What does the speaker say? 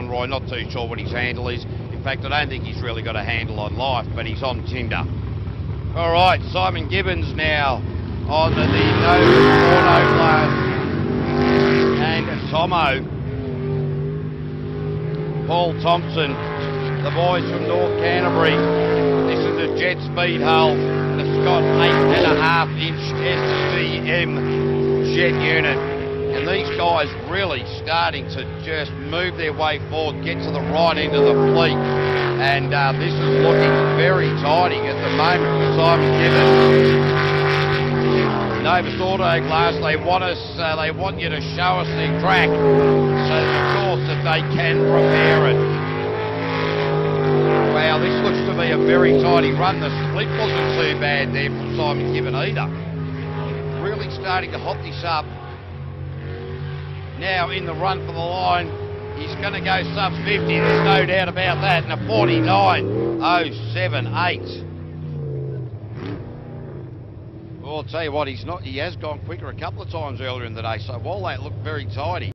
Conroy. Not too sure what his handle is. In fact, I don't think he's really got a handle on life, but he's on Tinder. All right, Simon Gibbons now on the, the no auto. And Tomo. Paul Thompson, the boys from North Canterbury. This is a jet speed hull and a Scott 8.5 inch SCM jet unit. And these guys really starting to just move their way forward, get to the right end of the fleet. And uh, this is looking very tidy at the moment for Simon Gibbons. Novus Auto Glass, they want us, uh, they want you to show us the track so of course that they can prepare it. Wow, this looks to be a very tidy run. The split wasn't too bad there from Simon Gibbon either. Really starting to hot this up now in the run for the line. He's going to go sub 50, there's no doubt about that, and a 49.078. Well, I'll tell you what, he's not. He has gone quicker a couple of times earlier in the day. So while that looked very tidy,